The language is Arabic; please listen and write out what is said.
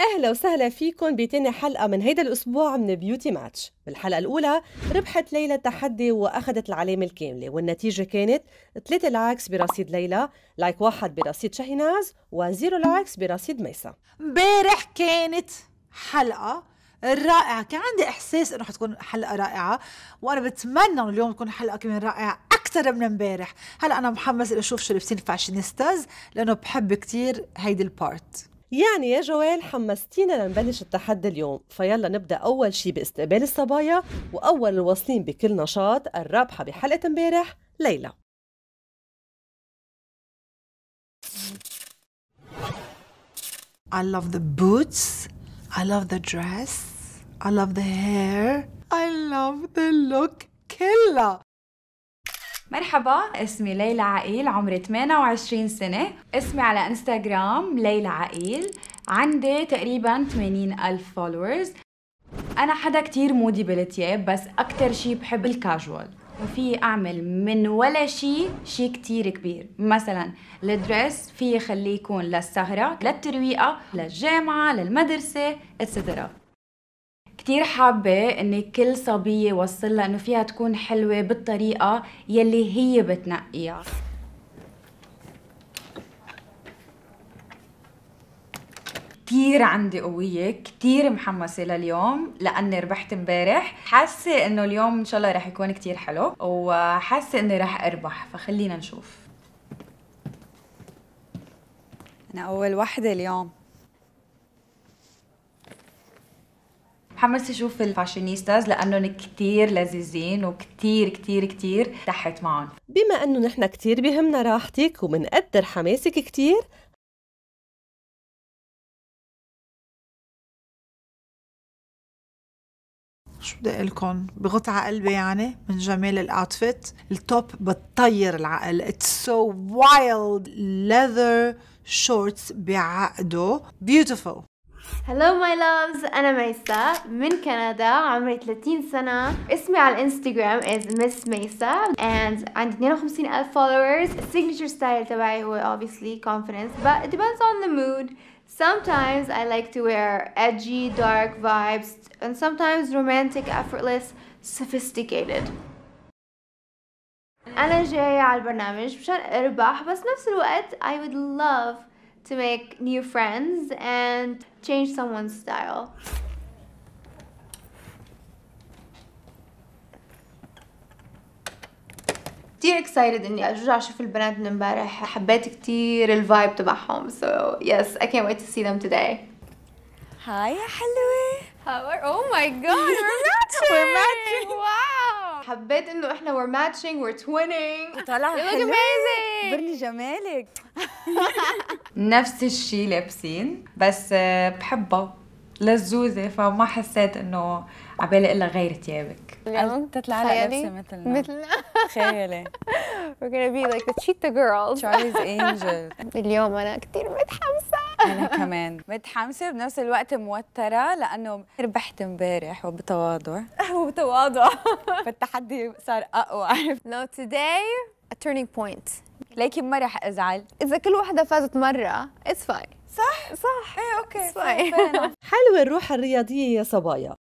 أهلا وسهلا فيكم بتاني حلقة من هيدا الأسبوع من Beauty Match بالحلقة الأولى ربحت ليلى التحدي وأخذت العلامة الكاملة والنتيجة كانت ثلاثة likes برصيد ليلى like واحد برصيد شاهيناز و zero likes برصيد ميسا. امبارح كانت حلقة رائعة. كان عندي إحساس إنه حتكون حلقة رائعة وأنا بتمنى إنه اليوم تكون حلقة كمان رائعة أكثر من امبارح. هلا أنا محمس أشوف شو لابسين fashionistas لأنه بحب كتير هيدي البارت. يعني يا جوال حمستينا لنبلش التحدي اليوم. فيلا نبدأ أول شي باستقبال الصبايا وأول الواصلين بكل نشاط الرابحة بحلقة امبارح ليلى. I love the boots. I love the dress. I love the hair. I love the look. كلها مرحبا اسمي ليلى عقيل عمري 28 سنة. اسمي على إنستغرام ليلى عقيل. عندي تقريبا 80 ألف followers أنا حدا كتير moody بالتياب بس أكتر شي بحب الكاجوال وفي أعمل من ولا شي شي كتير كبير. مثلا ال dress في خليه يكون للسهرة للترويقة للجامعة للمدرسة et cetera كتير حابة إني كل صبية وصلها إنه فيها تكون حلوة بالطريقة يلي هي بتنقيها. كتير عندي قوية كتير محمسة لليوم لأني ربحت امبارح حاسة إنه اليوم إن شاء الله رح يكون كتير حلو وحاسة إني رح أربح فخلينا نشوف. أنا أول وحدة اليوم. محمسة أشوف الفاشينيستاز لأنهم كتير لذيذين وكتير كتير كتير تحت معهم. بما أنه نحن كتير بهمنا راحتك ومنقدر حماسك كتير شو بدي أقول لكم؟ بغط على قلبي يعني من جمال ال outfit ال top بتطير العقل. it's so wild leather shorts بعقده. Beautiful. هلو ماي لافز انا ميسا من كندا عمري 30 سنة اسمي على الانستغرام is miss ميسا and عندي 52 ألف followers السيجنتشر ستايل تبعي هو obviously confidence but it depends on the mood sometimes I like to wear edgy dark vibes and sometimes romantic effortless sophisticated أنا جاية على البرنامج مشان أربح بس نفس الوقت I would love to make new friends and change someone's style. كتير اكسايتد اني ارجع اشوف البنات من امبارح حبيت كتير الفايب تبعهم so yes I can't wait to see them today هاي يا حلوة How are, oh my god we're matching We're matching. wow حبيت انه إحنا we're matching we're twinning. طالعة you look حلوة amazing. برني جمالك. نفس الشي لابسين بس آه، بحبها لزوزة فما حسيت إنه عبالي إلا غير تيابك قلت تطلع لها تخيلي. لابسة مثلنا. مثلنا. تخيلي. We're gonna be like the cheetah girls. تشارليز انجل اليوم أنا كتير متحمسة. أنا كمان. متحمسة بنفس الوقت موترة لأنه ربحت امبارح وبتواضع. وبتواضع. فالتحدي صار أقوى. No today a turning point. لكن ما رح أزعل. إذا كل واحدة فازت مرة it's fine. صح؟ صح. إيه أوكي. حلوة الروح الرياضية يا صبايا.